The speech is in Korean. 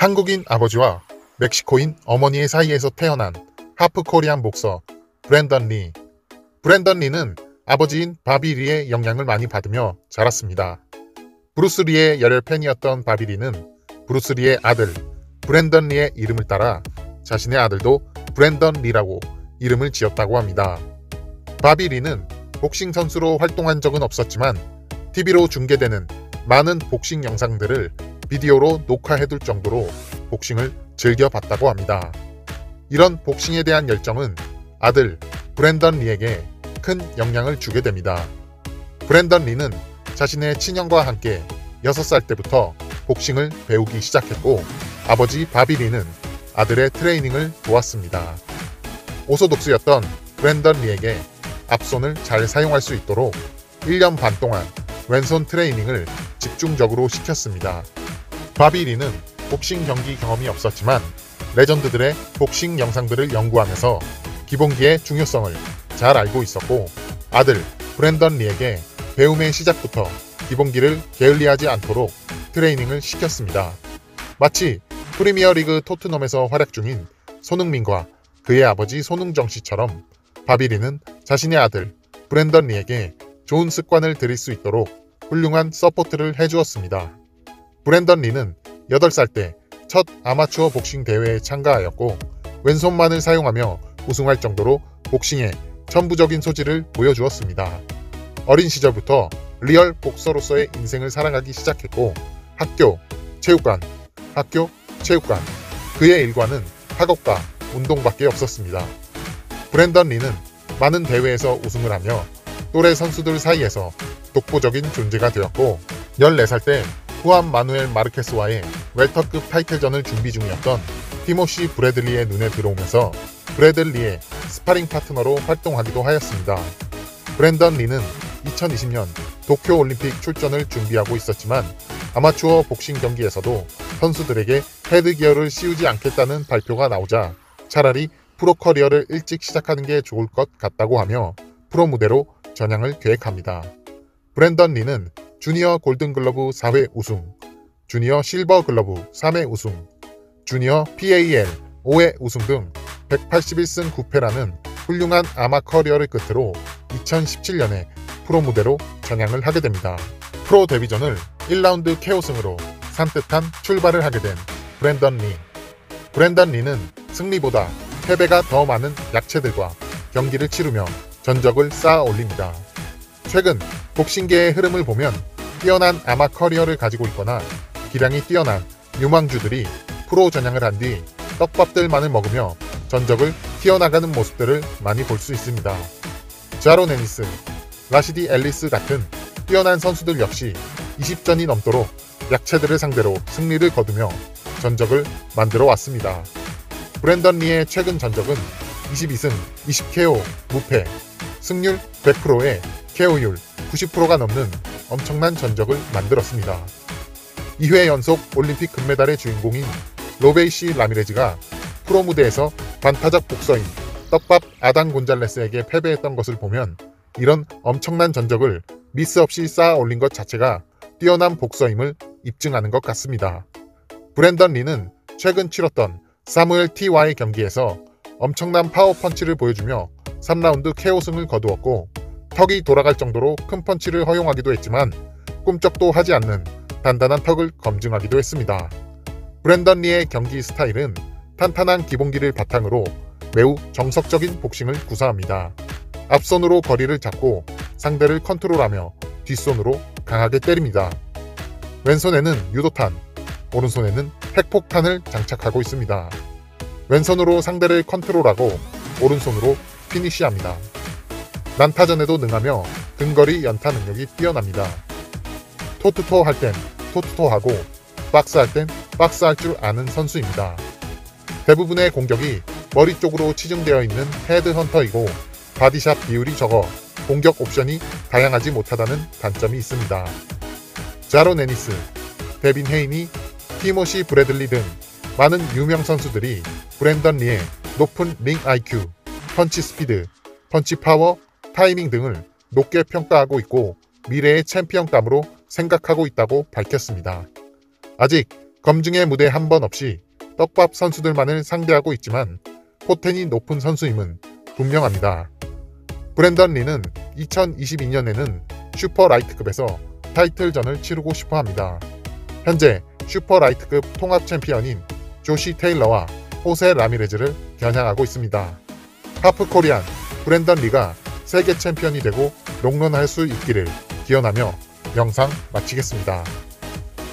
한국인 아버지와 멕시코인 어머니의 사이에서 태어난 half Korean 복서 브랜던 리. 브랜던 리는 아버지인 바비 리의 영향을 많이 받으며 자랐습니다. 브루스 리의 열혈 팬이었던 바비 리는 브루스 리의 아들 브랜던 리의 이름을 따라 자신의 아들도 브랜던 리라고 이름을 지었다고 합니다. 바비 리는 복싱 선수로 활동한 적은 없었지만 TV로 중계되는 많은 복싱 영상들을 비디오로 녹화해둘 정도로 복싱을 즐겨봤다고 합니다. 이런 복싱에 대한 열정은 아들 브랜던 리에게 큰 영향을 주게 됩니다. 브랜던 리는 자신의 친형과 함께 6살 때부터 복싱을 배우기 시작했고 아버지 바비 리는 아들의 트레이닝을 도왔습니다. 오소독스였던 브랜던 리에게 앞손을 잘 사용할 수 있도록 1년 반 동안 왼손 트레이닝을 집중적으로 시켰습니다. 바비 리는 복싱 경기 경험이 없었지만 레전드들의 복싱 영상들을 연구하면서 기본기의 중요성을 잘 알고 있었고 아들 브랜던 리에게 배움의 시작부터 기본기를 게을리하지 않도록 트레이닝을 시켰습니다. 마치 프리미어리그 토트넘에서 활약 중인 손흥민과 그의 아버지 손웅정 씨처럼 바비리는 자신의 아들 브랜던 리에게 좋은 습관을 들일 수 있도록 훌륭한 support를 해주었습니다. 브랜던 리는 8살 때 첫 아마추어 복싱 대회에 참가하였고 왼손만을 사용하며 우승할 정도로 복싱에 천부적인 소질을 보여주었습니다. 어린 시절부터 real 복서로서의 인생을 살아가기 시작했고 학교, 체육관, 학교, 체육관 그의 일과는 학업과 운동밖에 없었습니다. 브랜던 리는 많은 대회에서 우승을 하며 또래 선수들 사이에서 독보적인 존재가 되었고 14살 때 후안 마누엘 마르케스와의 웰터급 타이틀전을 준비 중이었던 티모시 브래들리의 눈에 들어오면서 브래들리의 스파링 파트너로 활동하기도 하였습니다. 브랜던 리는 2020년 도쿄 올림픽 출전을 준비하고 있었지만 아마추어 복싱 경기에서도 선수들에게 헤드 기어를 씌우지 않겠다는 발표가 나오자 차라리 프로 커리어를 일찍 시작하는 게 좋을 것 같다고 하며 프로 무대로 전향을 계획합니다. 브랜던 리는 주니어 골든글러브 4회 우승, 주니어 실버 글러브 3회 우승, 주니어 PAL 5회 우승 등 181승 9패라는 훌륭한 아마 커리어를 끝으로 2017년에 프로 무대로 전향을 하게 됩니다. 프로 데뷔전을 1라운드 KO승으로 산뜻한 출발을 하게 된 브랜던 리. 브랜던 리는 승리보다 패배가 더 많은 약체들과 경기를 치르며 전적을 쌓아 올립니다. 최근 복싱계의 흐름을 보면 뛰어난 아마 커리어를 가지고 있거나 기량이 뛰어난 유망주들이 프로 전향을 한 뒤 떡밥들만을 먹으며 전적을 튀어나가는 모습들을 많이 볼 수 있습니다. 자로 네니스, 라시디 앨리스 같은 뛰어난 선수들 역시 20전이 넘도록 약체들을 상대로 승리를 거두며 전적을 만들어 왔습니다. 브랜던 리의 최근 전적은 22승 20KO 무패, 승률 100%에 KO율 90%가 넘는 엄청난 전적을 만들었습니다. 2회 연속 올림픽 금메달의 주인공인 로베이시 라미레즈가 프로 무대에서 반타작 복서인 떡밥 아단 곤잘레스에게 패배했던 것을 보면 이런 엄청난 전적을 미스 없이 쌓아 올린 것 자체가 뛰어난 복서임을 입증하는 것 같습니다. 브랜던 리는 최근 치렀던 사무엘 T와의 경기에서 엄청난 파워 펀치를 보여주며 3라운드 KO승을 거두었고 턱이 돌아갈 정도로 큰 펀치를 허용하기도 했지만 꿈쩍도 하지 않는 단단한 턱을 검증하기도 했습니다. 브랜던 리의 경기 스타일은 탄탄한 기본기를 바탕으로 매우 정석적인 복싱을 구사합니다. 앞손으로 거리를 잡고 상대를 컨트롤하며 뒷손으로 강하게 때립니다. 왼손에는 유도탄, 오른손에는 핵폭탄을 장착하고 있습니다. 왼손으로 상대를 컨트롤하고 오른손으로 피니시합니다. 난타전에도 능하며 근거리 연타 능력이 뛰어납니다. 토트토 할 땐 토트토 하고 박스 할 땐 박스 할 줄 아는 선수입니다. 대부분의 공격이 머리 쪽으로 치중되어 있는 헤드헌터이고 body shot 비율이 적어 공격 옵션이 다양하지 못하다는 단점이 있습니다. 자론 에니스, 데빈 헤이니, 티모시 브래들리 등 많은 유명 선수들이 브랜던 리의 높은 링 IQ, 펀치 스피드, 펀치 파워, 타이밍 등을 높게 평가하고 있고 미래의 챔피언감으로 생각하고 있다고 밝혔습니다. 아직 검증의 무대 한 번 없이 떡밥 선수들만을 상대하고 있지만 포텐이 높은 선수임은 분명합니다. 브랜던 리는 2022년에는 슈퍼 라이트급에서 타이틀전을 치르고 싶어 합니다. 현재 슈퍼 라이트급 통합 챔피언인 조시 테일러와 호세 라미레즈를 겨냥하고 있습니다. 하프 코리안 브랜던 리가 세계 챔피언이 되고 롱런할 수 있기를 기원하며 영상 마치겠습니다.